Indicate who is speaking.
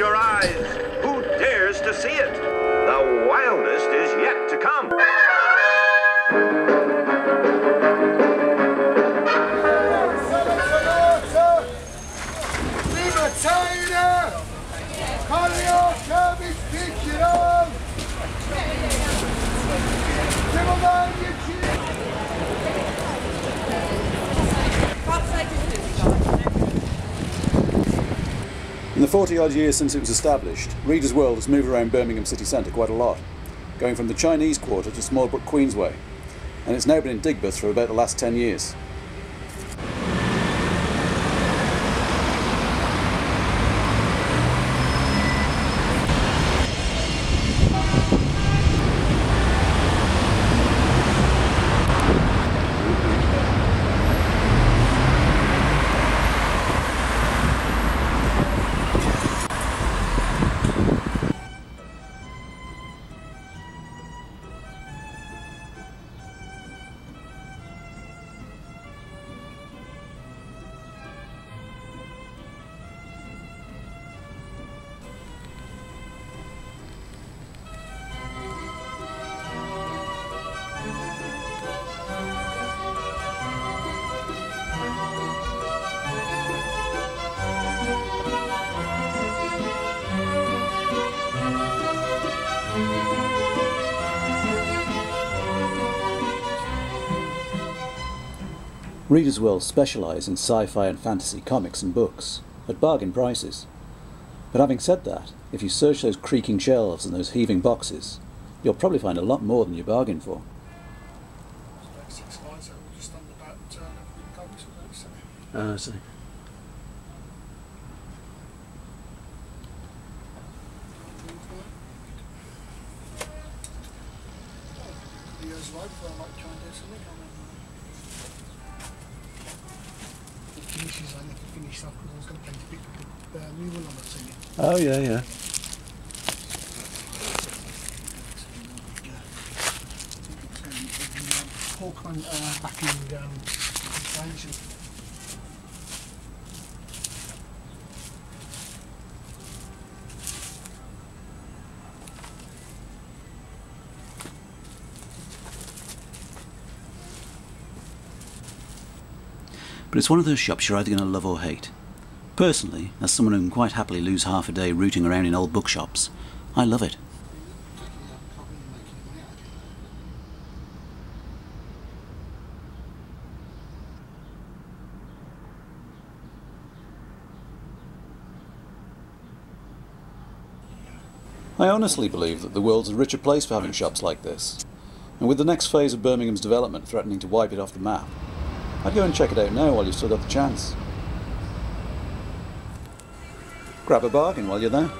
Speaker 1: your eyes. Who dares to see it?
Speaker 2: 40 odd years since it was established, Reader's World has moved around Birmingham city centre quite a lot, going from the Chinese Quarter to Smallbrook Queensway, and it's now been in Digbeth for about the last 10 years. Reader's World specialise in sci-fi and fantasy comics and books, at bargain prices. But having said that, if you search those creaking shelves and those heaving boxes, you'll probably find a lot more than you bargained for. Ah, I see.
Speaker 3: Years live, I might try and do something. Finishes, I need to finish up because I was going to paint a bit of the uh, one on the singing.
Speaker 2: Oh yeah, yeah.
Speaker 3: Hawk on uh, backing um,
Speaker 2: But it's one of those shops you're either going to love or hate. Personally, as someone who can quite happily lose half a day rooting around in old bookshops, I love it. I honestly believe that the world's a richer place for having shops like this. And with the next phase of Birmingham's development threatening to wipe it off the map, I'd go and check it out now while you've still got the chance. Grab a bargain while you're there.